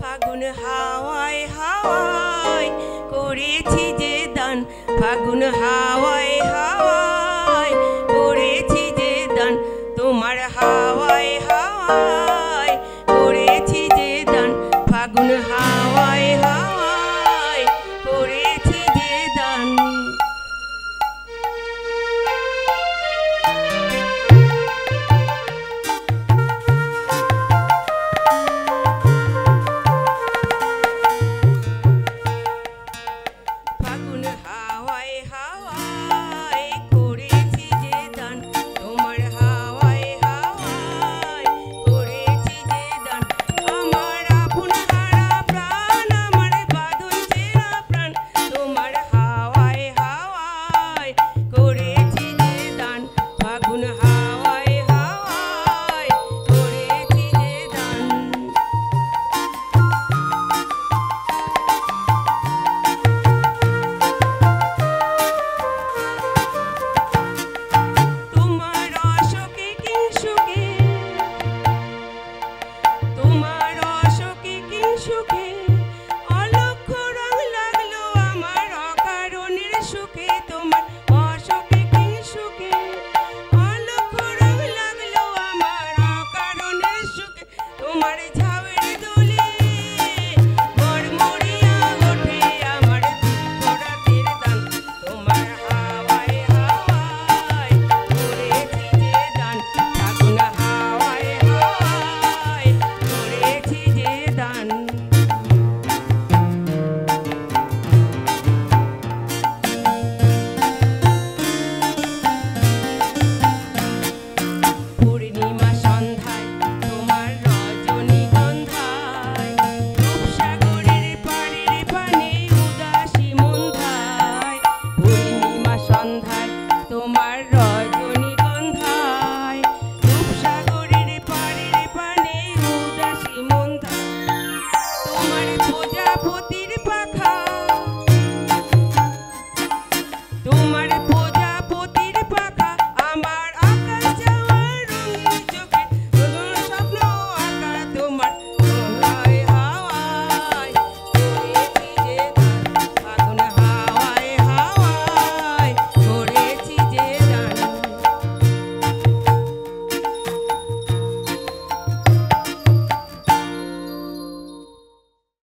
ফাগুন হাওয়ায় হাওয়ায় করেছি যে দান। ফাগুন হাওয়ায় হাওয়ায় করেছি যে দান। তোমার হাওয়ায় হাওয়ায়